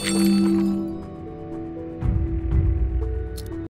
Música